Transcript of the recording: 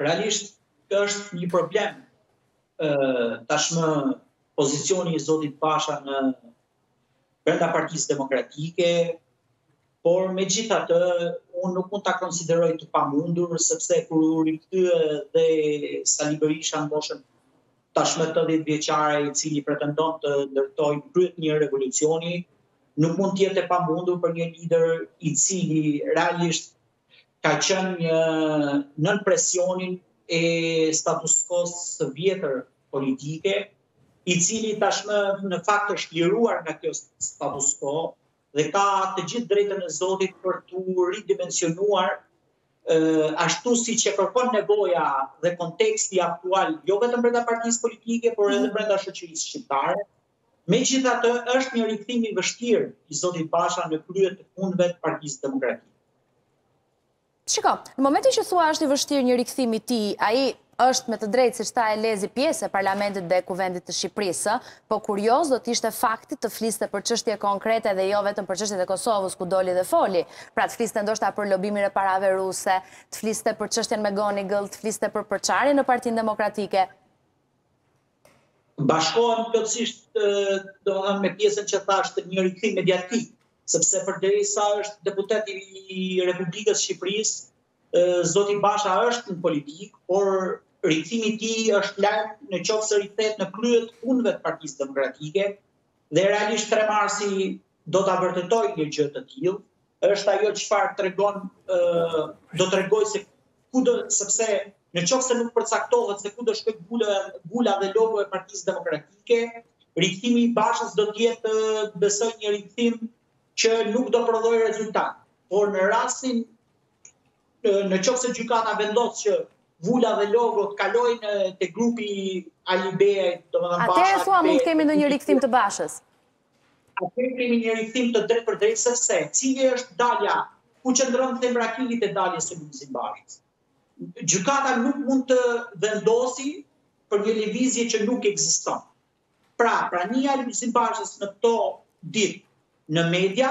Realisht, është një problem tashmë pozicioni i Zotit Basha brenda partisë demokratike, por megjithatë, unë nuk mund ta konsideroj të pamundur, sepse kur u rikthye dhe Sali Berisha në moshën tashmë tetëdhjetë vjeçare i cili pretendon të ndërtojë kryet një revolucioni, nuk mund të jetë e pamundur për një lider i cili realisht ka qenë nën presionin e status quo-së së vjetër politike, i cili tashmë në fakt është çliruar nga kjo status quo, dhe ka të gjithë drejtën e Zotit për t'u ridimensionuar ashtu siç e kërkon nevoja dhe konteksti aktual, jo vetëm brenda partisë politike, por edhe brenda shoqërisë shqiptare. Megjithatë është një rikthim i vështirë i Zotit Basha në krye të punëve të partisë demokratike. Shiko, në momentin që thua është i vështirë një rikthim i tij, ai është me të drejtë siç tha Elezi pjesë e Parlamentit dhe Kuvendit të Shqipërisë, po kurioz do të ishte fakti të fliste për çështje konkrete dhe jo vetëm për çështjet e Kosovës ku doli dhe foli. Pra të fliste ndoshta për lobimin e parave ruse, të fliste për çështjen McGonigal, të fliste për përçarjen në Partinë Demokratike. Bashkohem plotësisht domethënë me pjesën që tha është një rikthim mediatik sepse përderisa është deputet i Republikës së Shqipërisë, zoti Basha është në politikë, por rikthimi i tij është lajm në qoftë se rikthehet në krye të punëve të Partisë Demokratike dhe realisht 3 marsi do ta vërtetojë një gjë të tillë, është ajo çfarë tregon do të tregojë se ku do sepse në qoftë se nuk përcaktohet se ku do shkojë vula, vula dhe logo e Partisë Demokratike, rikthimi i Bashës do të jetë besoj një rikthim që nuk do prodhojë rezultat. Por në rastin në qoftë se gjykata vendos që vula dhe logo të kalojnë te grupi Alibej, domethënë Basha. A thua mund të kemi ndonjë rikthim të Bashës. Atëherë kemi një rikthim të drejtpërdrejtë sepse cila është dalja, ku qëndron thembra e Akilit e daljes së Lulzim Bashës. Gjykata nuk mund të vendosë për një lëvizje që nuk ekziston. Pra, prania e Lulzim Bashës në këto ditë në media